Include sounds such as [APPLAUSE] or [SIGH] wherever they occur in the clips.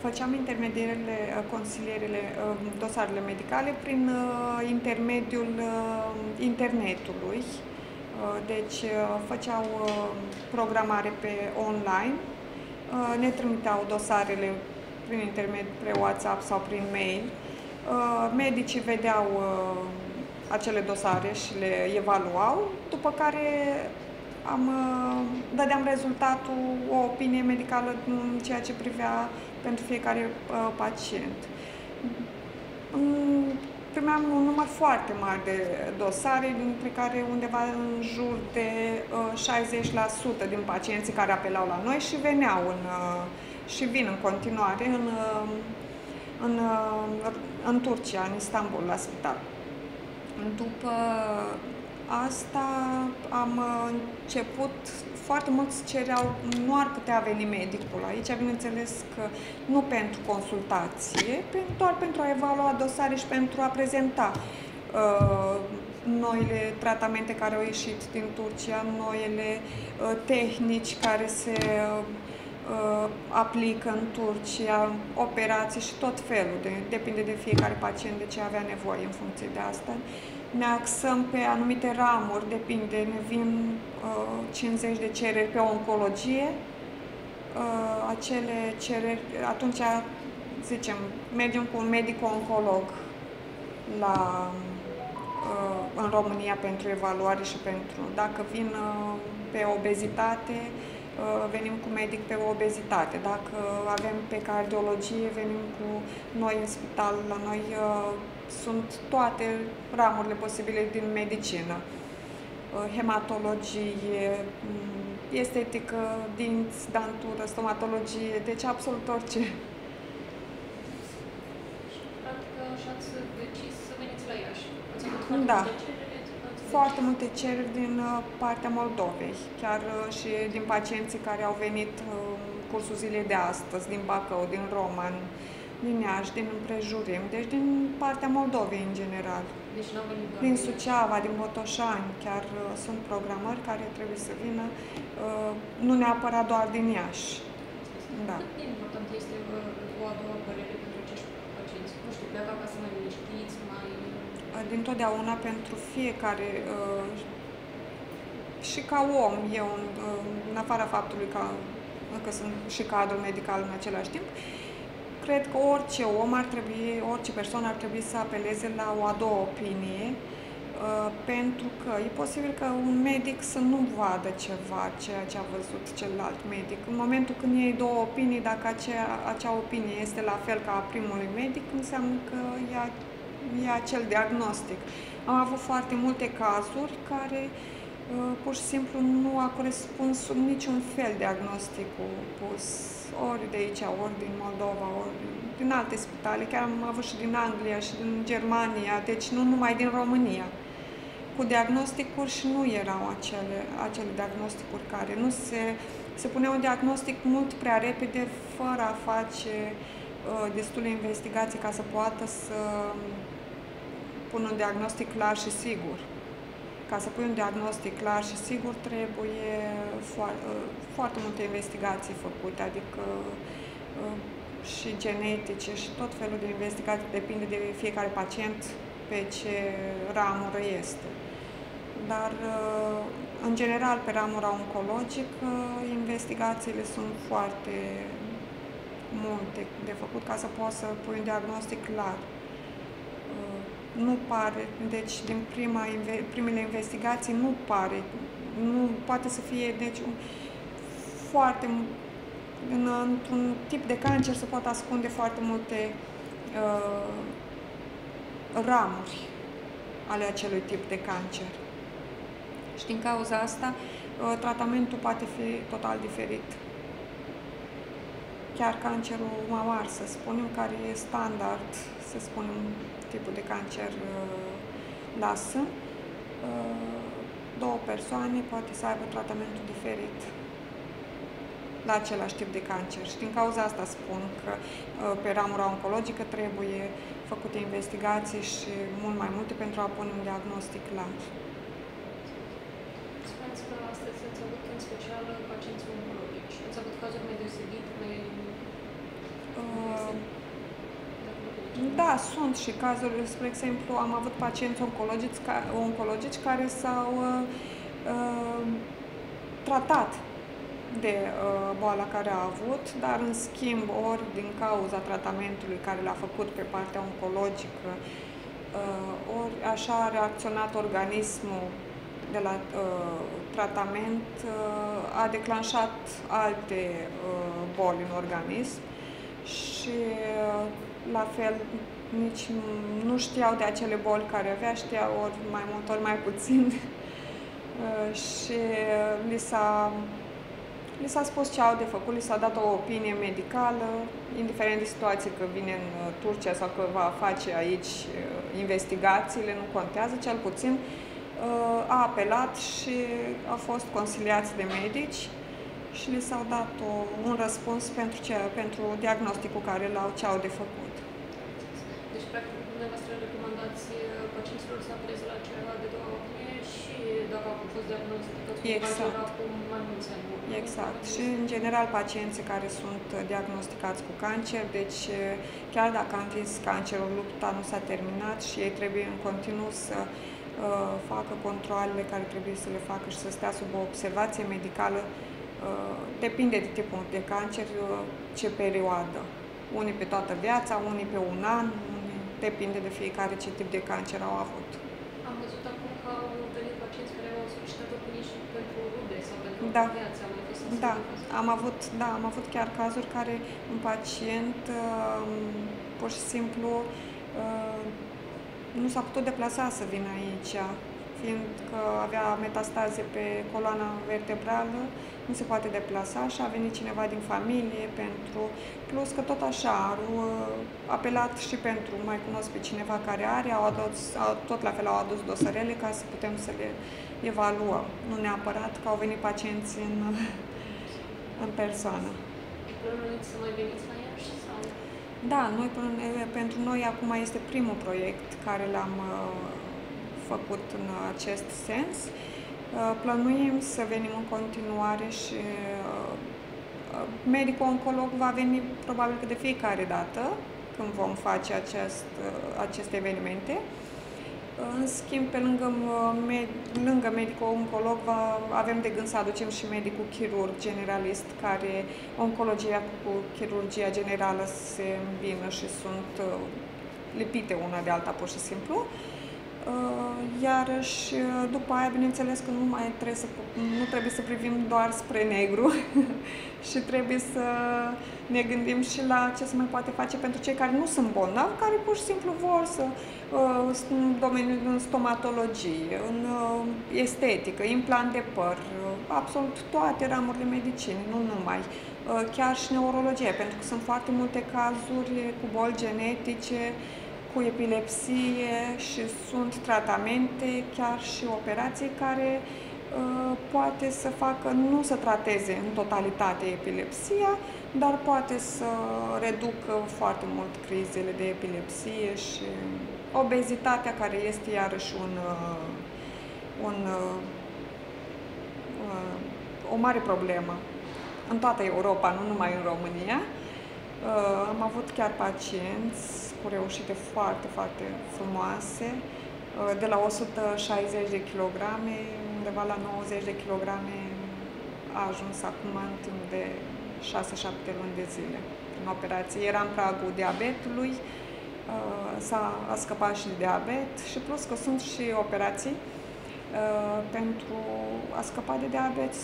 Făceam intermedierile, uh, consilierile, uh, dosarele medicale prin uh, intermediul internetului. Deci făceau programare pe online, ne trimiteau dosarele prin intermediul pe WhatsApp sau prin mail. Medicii vedeau acele dosare și le evaluau, după care am, uh, dădeam rezultatul, o opinie medicală în ceea ce privea pentru fiecare uh, pacient. Primeam un număr foarte mare de dosare, dintre care undeva în jur de uh, 60% din pacienții care apelau la noi și veneau în, uh, și vin în continuare în, uh, în, uh, în Turcia, în Istanbul, la spital. După asta am uh, început, foarte mulți cereau, nu ar putea veni medicul aici, bineînțeles că nu pentru consultație, doar pentru a evalua dosare și pentru a prezenta uh, noile tratamente care au ieșit din Turcia, noile uh, tehnici care se uh, uh, aplică în Turcia, operații și tot felul, de, depinde de fiecare pacient de ce avea nevoie în funcție de asta. Uh, ne axăm pe anumite ramuri, depinde, ne vin uh, 50 de cereri pe oncologie, uh, acele cereri, atunci zicem, mergem cu un medic oncolog la, uh, în România pentru evaluare și pentru, dacă vin uh, pe obezitate, uh, venim cu medic pe obezitate. Dacă avem pe cardiologie, venim cu noi în spital, la noi uh, sunt toate ramurile posibile din medicină. Uh, hematologie, mm, estetică, dinți, dantură, stomatologie, deci absolut orice. Da. Foarte multe cereri din uh, partea Moldovei, chiar uh, și din pacienții care au venit cursul zilei de astăzi, din Bacău, din Roman, din Iași, din împrejurim, deci din partea Moldovei în general. Deci nu Din Suceava, din Botoșani, chiar uh, sunt programări care trebuie să vină, uh, nu neapărat doar din Iași. Da. Cât de important este uh, o a doua părere pentru acești pacienți? Nu știu, pleacă acasă mai liniștiți, mai... Uh, din totdeauna pentru fiecare uh, și ca om, eu, uh, în afara faptului că, că sunt și cadru medical în același timp, uh, cred că orice om ar trebui, orice persoană ar trebui să apeleze la o a doua opinie, uh, pentru că e posibil că un medic să nu vadă ceva, ceea ce a văzut celălalt medic. În momentul când iei două opinii, dacă acea, acea opinie este la fel ca a primului medic, înseamnă că e, e acel diagnostic. Am avut foarte multe cazuri care uh, pur și simplu nu a corespuns sub niciun fel diagnosticul pus ori de aici, ori din Moldova, ori din alte spitale, chiar am avut și din Anglia și din Germania, deci nu numai din România, cu diagnosticuri și nu erau acele, acele diagnosticuri care nu se, se punea un diagnostic mult prea repede, fără a face uh, destule investigații ca să poată să pună un diagnostic clar și sigur ca să pui un diagnostic clar și sigur trebuie foarte, uh, foarte multe investigații făcute, adică uh, și genetice și tot felul de investigații, depinde de fiecare pacient pe ce ramură este. Dar, uh, în general, pe ramura oncologică, investigațiile sunt foarte multe de făcut ca să poți să pui un diagnostic clar nu pare, deci din prima, primele investigații nu pare, nu poate să fie, deci foarte, în, într-un tip de cancer se pot ascunde foarte multe uh, ramuri ale acelui tip de cancer. Și din cauza asta, uh, tratamentul poate fi total diferit. Chiar cancerul mamar, să spunem, care e standard, să spunem, tipul de cancer uh, lasă, uh, două persoane poate să aibă tratamentul diferit la același tip de cancer. Și din cauza asta spun că uh, pe ramura oncologică trebuie făcute investigații și mult mai multe pentru a pune un diagnostic clar. Spuneți că astăzi ați avut în special pacienți oncologici. Ați avut cazuri mai deosebit, mai da, sunt și cazuri, spre exemplu, am avut pacienți oncologici, oncologici care s-au uh, uh, tratat de uh, boala care a avut, dar în schimb, ori din cauza tratamentului care l-a făcut pe partea oncologică, uh, ori așa a reacționat organismul de la uh, tratament, uh, a declanșat alte uh, boli în organism și uh, la fel nici nu știau de acele boli care avea, știau ori mai mult, ori mai puțin. [LAUGHS] Uh, și li s-a Li s-a spus ce au de făcut, li s-a dat o opinie medicală, indiferent de situație că vine în uh, Turcia sau că va face aici uh, investigațiile, nu contează, cel puțin uh, a apelat și a fost consiliați de medici și li s-au dat o, un răspuns pentru, ce, pentru diagnosticul care l-au, ce au de făcut. Deci, practic, dumneavoastră recomandați pacienților să apeleze la ceva de două opinie și dacă au fost diagnosticați exact. acum mai mulți ani. Exact. Și, în general, pacienții care sunt diagnosticați cu cancer, deci chiar dacă am zis cancerul, lupta nu s-a terminat și ei trebuie în continuu să uh, facă controlele care trebuie să le facă și să stea sub o observație medicală, uh, depinde de tipul de cancer, uh, ce perioadă. Unii pe toată viața, unii pe un an, unii, depinde de fiecare ce tip de cancer au avut. Am văzut acum că au venit pacienți care au solicitat opinii și pentru rude sau pentru Da. viață. Da, am avut, da, am avut chiar cazuri care un pacient uh, pur și simplu uh, nu s-a putut deplasa să vină aici, fiindcă avea metastaze pe coloana vertebrală, nu se poate deplasa și a venit cineva din familie pentru, plus că tot așa au uh, apelat și pentru, mai cunosc pe cineva care are, au adus, au, tot la fel au adus dosarele ca să putem să le evaluăm. Nu neapărat că au venit pacienți în [LAUGHS] în persoană. Plănuiți să mai veniți la Iași? Sau? Da, noi, pentru noi acum este primul proiect care l-am uh, făcut în acest sens. Uh, plănuim să venim în continuare și uh, medicul oncolog va veni probabil că de fiecare dată când vom face acest, aceste evenimente. În schimb, pe lângă, med, lângă medicul oncolog va, avem de gând să aducem și medicul chirurg generalist, care oncologia cu chirurgia generală se îmbină și sunt uh, lipite una de alta pur și simplu. Uh, iarăși, uh, după aia, bineînțeles că nu mai trebuie să, nu trebuie să privim doar spre negru [LAUGHS] și trebuie să ne gândim și la ce se mai poate face pentru cei care nu sunt bolnavi, care pur și simplu vor să uh, în domeniul în stomatologie, în estetică, implant de păr, absolut toate ramurile medicinii, nu numai, chiar și neurologie, pentru că sunt foarte multe cazuri cu boli genetice, cu epilepsie și sunt tratamente, chiar și operații care uh, poate să facă, nu să trateze în totalitate epilepsia, dar poate să reducă foarte mult crizele de epilepsie și obezitatea care este iarăși un, uh, un, uh, uh, o mare problemă în toată Europa, nu numai în România. Uh, am avut chiar pacienți cu reușite foarte, foarte frumoase, uh, de la 160 de kilograme, undeva la 90 de kilograme a ajuns acum în timp de 6-7 luni de zile în operație. Era în pragul diabetului, uh, s-a a scăpat și de diabet și plus că sunt și operații Uh, pentru a scăpa de diabet,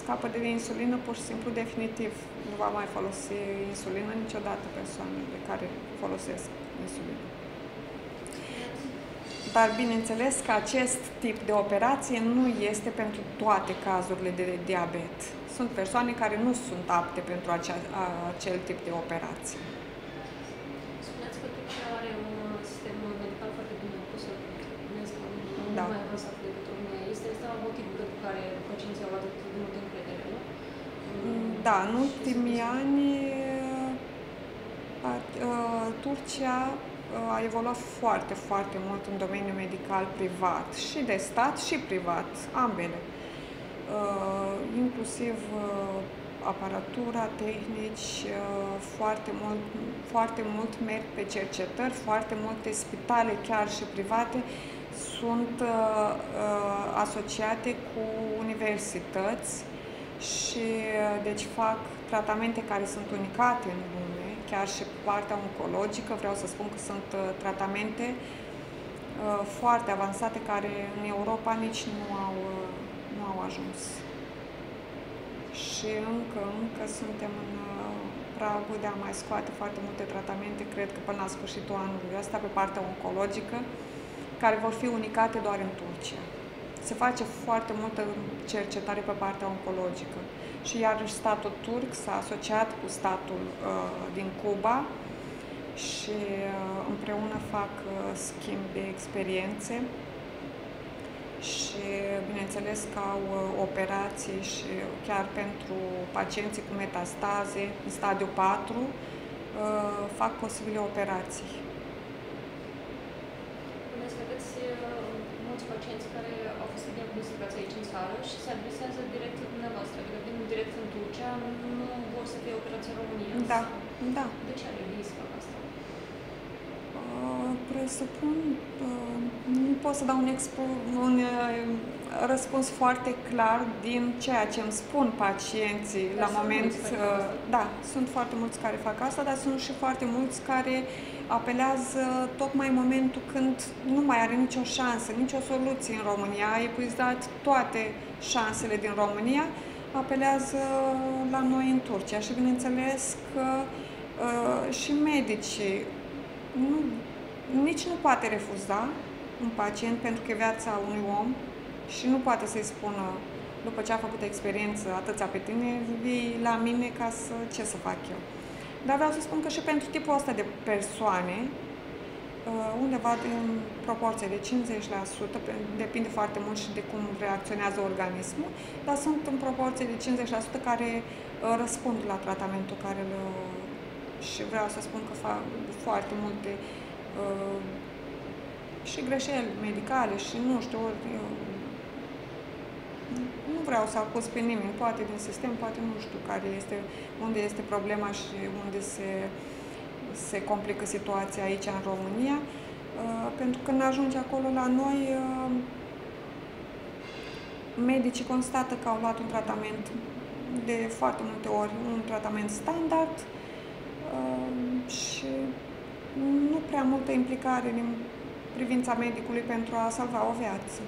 scapă de insulină pur și simplu definitiv. Nu va mai folosi insulină niciodată persoanele care folosesc insulină. Dar bineînțeles că acest tip de operație nu este pentru toate cazurile de diabet. Sunt persoane care nu sunt apte pentru acea, acel tip de operație. Spuneați că Turcia are un sistem medical foarte bine pus da. mai avansat decât România. Este asta motivul pentru care pacienții au atât de multă încredere, nu? Da, în ultimii ani Turcia a evoluat foarte, foarte mult în domeniul medical privat, și de stat și privat, ambele. Inclusiv aparatura, tehnici, uh, foarte mult, foarte mult merg pe cercetări, foarte multe spitale, chiar și private, sunt uh, uh, asociate cu universități și deci fac tratamente care sunt unicate în lume, chiar și partea oncologică, vreau să spun că sunt tratamente foarte avansate care în Europa nici nu au, nu au ajuns și încă, încă suntem în uh, pragul de a mai scoate foarte multe tratamente, cred că până la sfârșitul anului ăsta, pe partea oncologică, care vor fi unicate doar în Turcia. Se face foarte multă cercetare pe partea oncologică. Și iarăși statul turc s-a asociat cu statul uh, din Cuba și uh, împreună fac uh, schimb de experiențe și bineînțeles că au uh, operații și chiar pentru pacienții cu metastaze în stadiu 4 uh, fac posibile operații. Spuneți că aveți uh, mulți pacienți care au fost diagnosticați aici în țară și se adresează direct la dumneavoastră, adică vin direct în Turcia, nu vor să fie operați în România. Da, da. De ce are risc asta? presupun, nu pot să dau un, expo, un răspuns foarte clar din ceea ce îmi spun pacienții dar la moment. Da, sunt foarte mulți care fac asta, dar sunt și foarte mulți care apelează tocmai în momentul când nu mai are nicio șansă, nicio soluție în România, a epuizat toate șansele din România, apelează la noi în Turcia și bineînțeles că uh, și medicii nu nici nu poate refuza un pacient pentru că e viața unui om și nu poate să-i spună după ce a făcut experiență atâția pe tine, vii la mine ca să, ce să fac eu. Dar vreau să spun că și pentru tipul ăsta de persoane, uh, undeva în proporție de 50%, depinde foarte mult și de cum reacționează organismul, dar sunt în proporție de 50% care uh, răspund la tratamentul care le și vreau să spun că fac foarte multe uh, și greșeli medicale și nu știu, ori, eu, nu vreau să acuz pe nimeni, poate din sistem, poate nu știu care este, unde este problema și unde se, se complică situația aici în România, uh, pentru că când ajunge acolo la noi, uh, medicii constată că au luat un tratament de foarte multe ori, un tratament standard uh, și nu prea multă implicare din privința medicului pentru a salva o viață.